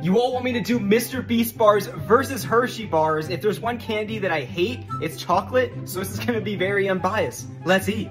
You all want me to do Mr. Beast bars versus Hershey bars. If there's one candy that I hate, it's chocolate, so this is gonna be very unbiased. Let's eat.